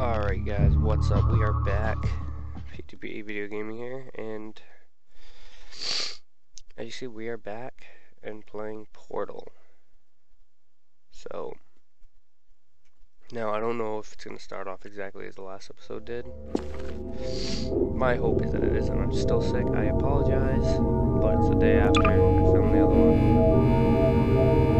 Alright guys, what's up? We are back. PTP Video Gaming here, and as you see, we are back and playing Portal. So, now I don't know if it's going to start off exactly as the last episode did. My hope is that it isn't. I'm still sick. I apologize, but it's the day after I filmed the other one.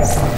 Alright.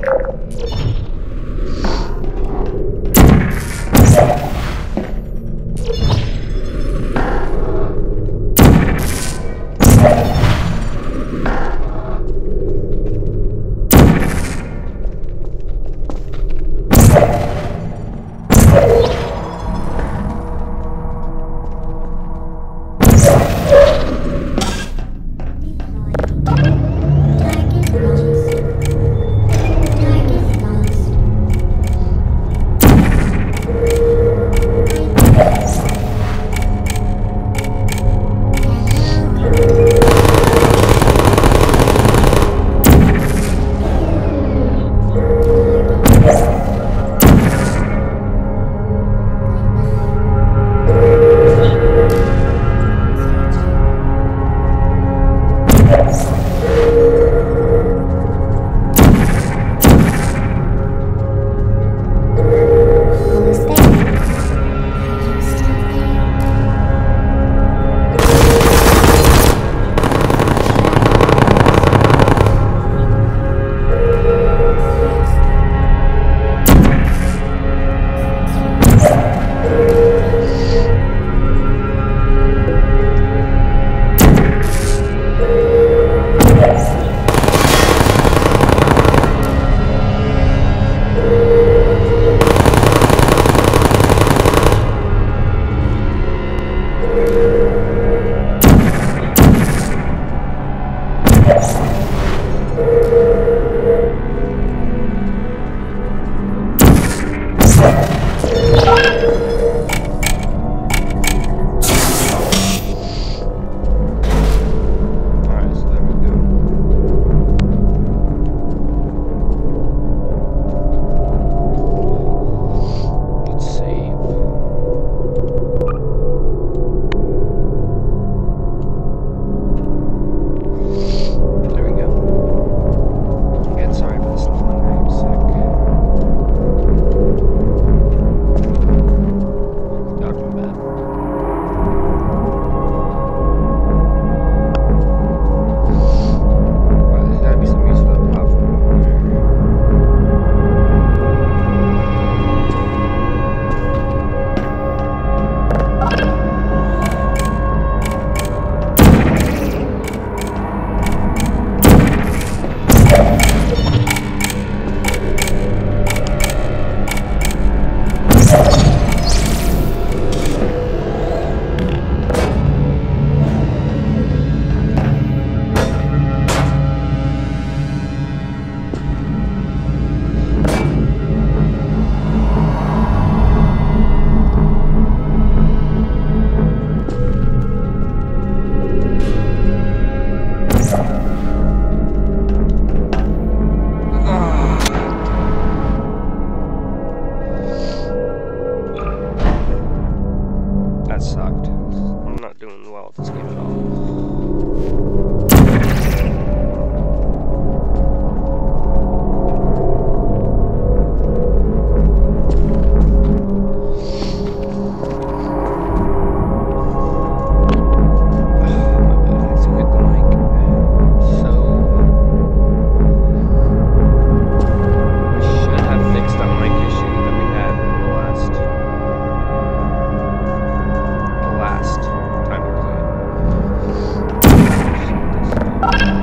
Sucked. I'm not doing well at this game at all. Bye.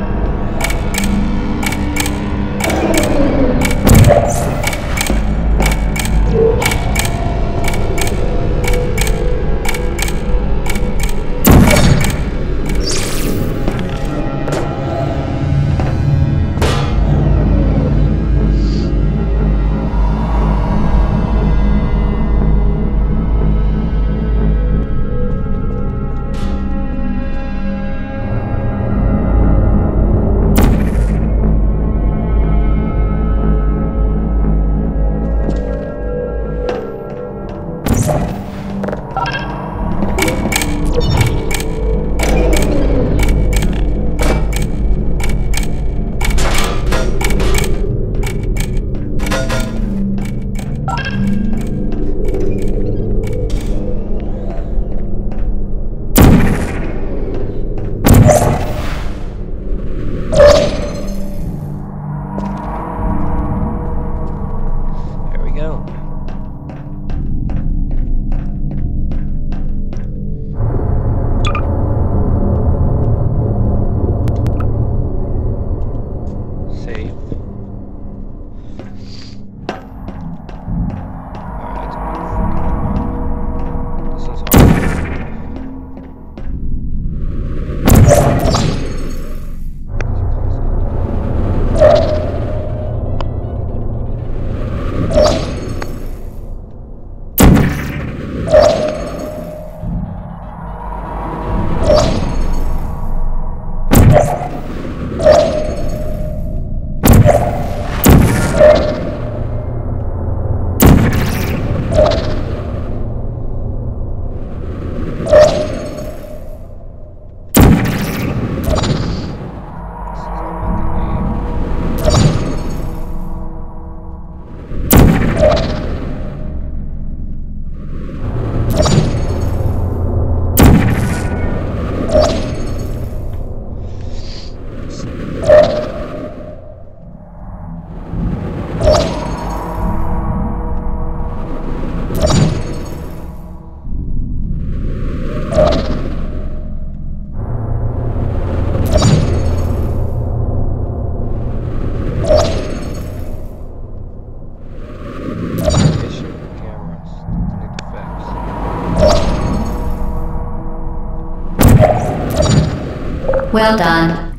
Well done.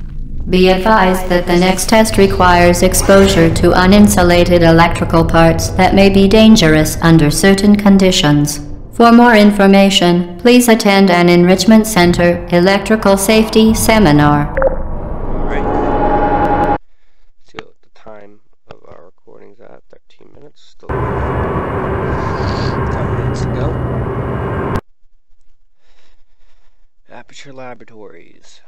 Be advised that the next test requires exposure to uninsulated electrical parts that may be dangerous under certain conditions. For more information, please attend an Enrichment Center electrical safety seminar. Alright. What the time of our recording's at. 13 minutes. Still 10 minutes to go. Aperture Laboratories.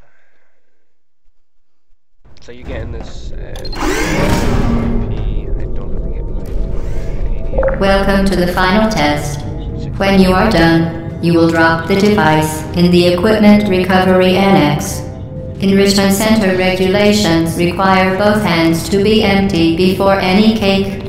So you're getting this. Uh, Welcome to the final test. When you are done, you will drop the device in the Equipment Recovery Annex. Enrichment Center regulations require both hands to be empty before any cake.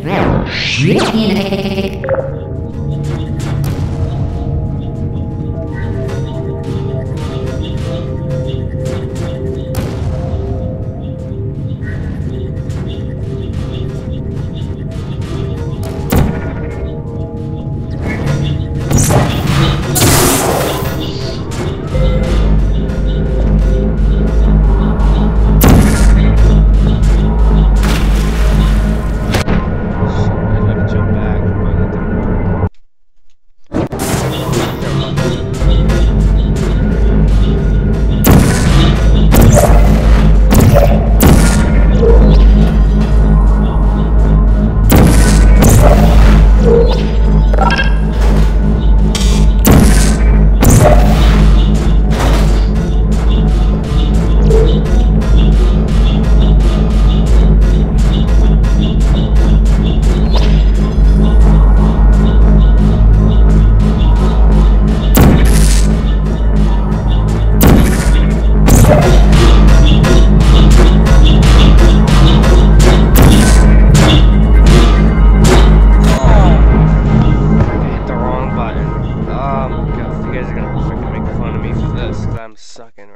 I'm sucking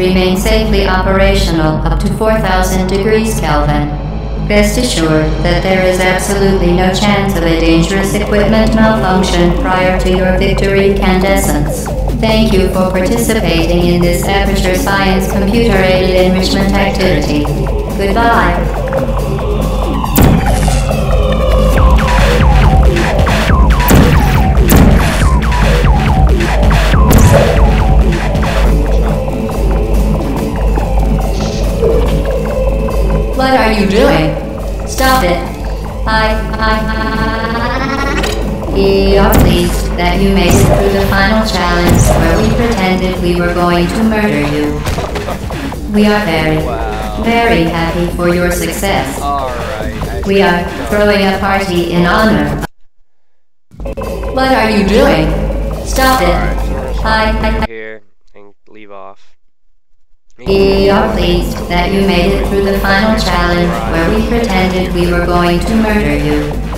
remain safely operational up to 4000 degrees Kelvin. Rest assured that there is absolutely no chance of a dangerous equipment malfunction prior to your victory candescence. Thank you for participating in this Aperture Science computer-aided enrichment activity. Goodbye. Stop it. I, I, we are pleased that you made it through the final challenge where we pretended we were going to murder you. We are very, Wow. very happy for your success. Alright. We are throwing a party in honor. What are you doing? Stop it. Alright, so we're I, I, here and leave off. We are pleased that you made it through the final challenge where we pretended we were going to murder you.